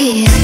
here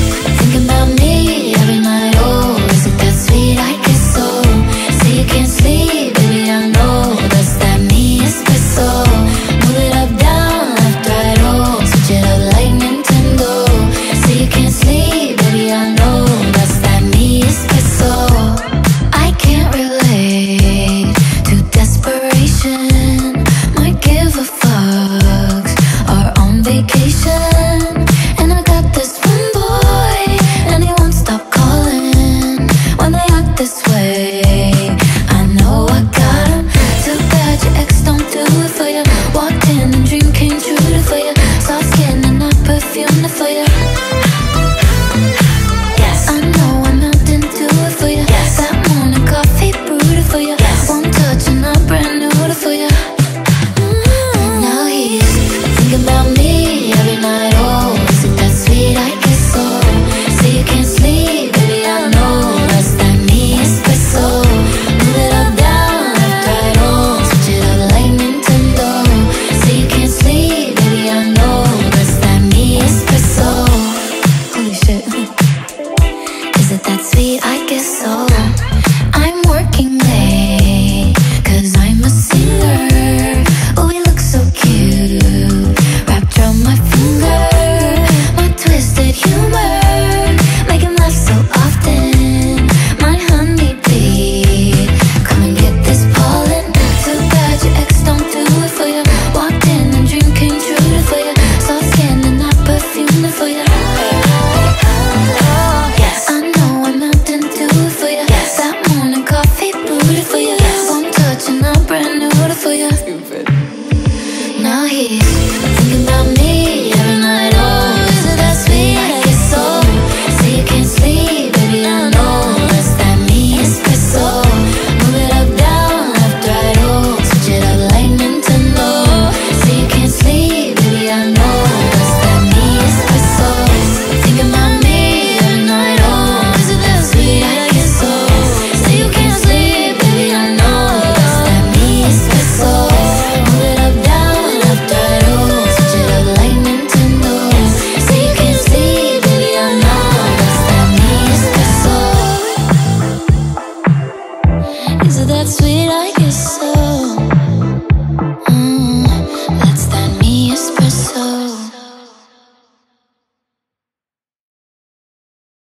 go. that sweet, I guess so.